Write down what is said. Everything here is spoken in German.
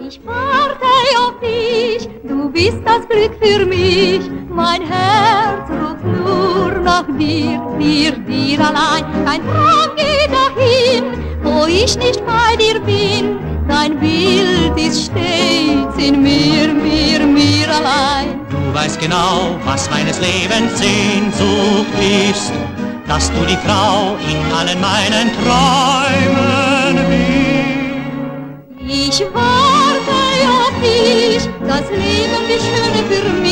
Ich warte auf dich, du bist das Glück für mich. Mein Herz ruft nur nach dir, dir, dir allein. Kein Traum geht dahin, wo ich nicht bei dir bin. Dein Bild ist stets in mir, mir, mir allein. Du weißt genau, was meines Lebens Sehnsucht ist, dass du die Frau in allen meinen Träumen bist. Ich warte auf dich, das Leben ist schön für